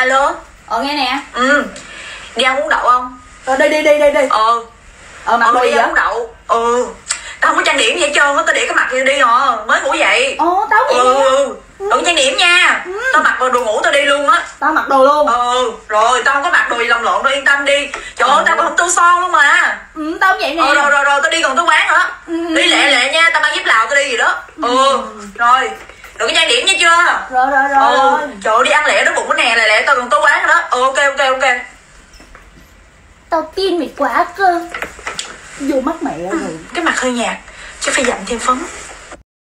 alo ờ nghe nè. Ừ. Đi ăn uống đậu không? Ờ đi đi đi đi đi ờ ờ mặc ờ đi ăn uống đậu. Ừ. Tao không có trang điểm gì hết trơn á tao để cái mặt gì đi hả mới ngủ dậy. Ồ tao vậy ừ. ừ đừng trang điểm nha. Tao mặc đồ ngủ tao đi luôn á. Tao mặc đồ luôn. Ừ. Rồi tao không có mặc đồ gì lồng lộn đâu yên tâm đi. Trời ơi tao còn không tô son luôn mà. Ừ tao cũng vậy nè. Ờ rồi rồi rồi tao đi còn tới quán nữa. Ừ. đi lẹ lẹ nha tao mang dép lào tao đi gì đó. Ừ. Rồi đừng có trang điểm nha chưa? Rồi rồi rồi, ừ. rồi. trời ơi, đi ăn lẹ đói bụng cái nè lẹ lẹ tao còn quán nữa. Đó ừ ok ok ok. Tao tin mày quá cơ. Vô mắt mẹ rồi. Cái mặt hơi nhạt chứ phải dặm thêm phấn